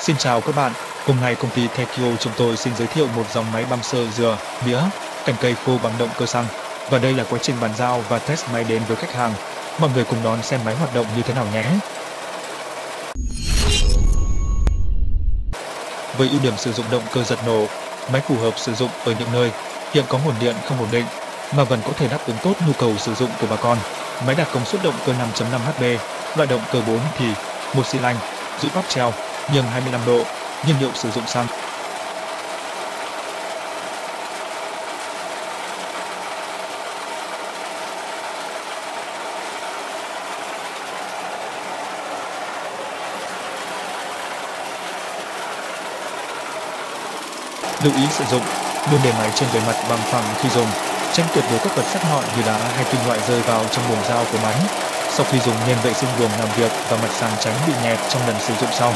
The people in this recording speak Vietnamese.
Xin chào các bạn, hôm nay công ty Tekio chúng tôi xin giới thiệu một dòng máy băm sơ dừa, mía, cành cây khô bằng động cơ xăng. Và đây là quá trình bàn giao và test máy đến với khách hàng. Mọi người cùng đón xem máy hoạt động như thế nào nhé. Với ưu điểm sử dụng động cơ giật nổ, máy phù hợp sử dụng ở những nơi hiện có nguồn điện không ổn định mà vẫn có thể đáp ứng tốt nhu cầu sử dụng của bà con. Máy đạt công suất động cơ 5.5 HP, loại động cơ 4 thì một xi lanh, giữ bắp treo, nhưng 25 độ, nhiên liệu sử dụng xăng. Lưu ý sử dụng, luôn để máy trên bề mặt bằng phẳng khi dùng, tránh tuyệt đối các vật sắc nhọn như đá hay kim loại rơi vào trong buồng dao của máy. Sau khi dùng nên vệ sinh buồng làm việc và mặt sàn tránh bị nhẹt trong lần sử dụng sau.